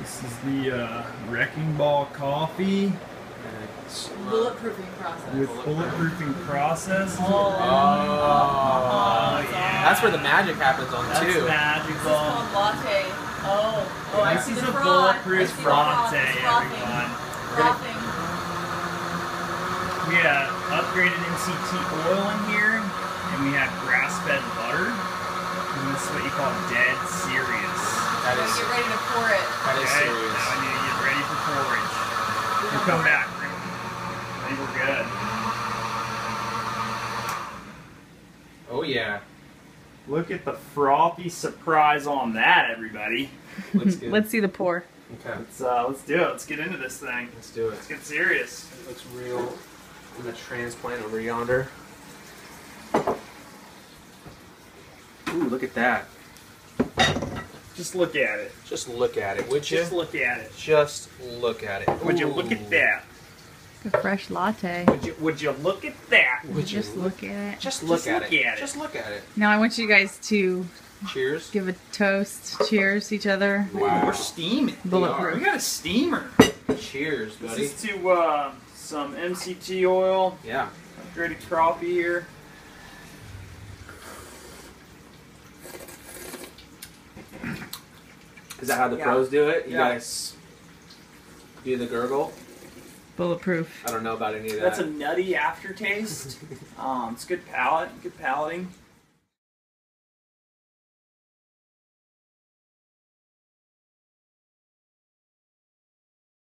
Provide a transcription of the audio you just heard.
This is the uh, Wrecking Ball coffee it's- uh, Bulletproofing process. with bulletproofing process. Oh, Oh, uh, uh, that's yeah. that's where the magic happens on That's too. This is magical. called latte. Oh, oh, I This see is the a froth. I bulletproof see the froth. latte, everyone. Frothing. We got upgraded MCT oil in here, and we have grass-fed butter. And this is what you call dead serious. That Gotta get ready to pour it. that is Okay, serious. Now I need to get ready for forage. We'll come back. I think we're good. Oh yeah, Look at the frothy surprise on that, everybody. looks good. Let's see the pour. okay, Let's uh, let's do it. Let's get into this thing. let's do it. Let's get serious. It looks real. I'm gonna transplant over yonder. Ooh, look at that. Just look at it. Just look at it, would you? Just look at it. Just look at it. Would you look at that? A fresh latte. Would you Would you look at that? Would you Just look at it. Just look, Just at, look it. at it. Just look at it. Now I want you guys to Cheers. give a toast. Cheers each other. Wow. We're steaming. Bulletproof. We got a steamer. Cheers, buddy. This buddy. is to uh, some MCT oil, Yeah. upgraded crappie here. Is that how the Yeah. pros do it? You Yeah. guys do the gurgle? Bulletproof. I don't know about any of that. That's a nutty aftertaste. um, it's good palate, good palating.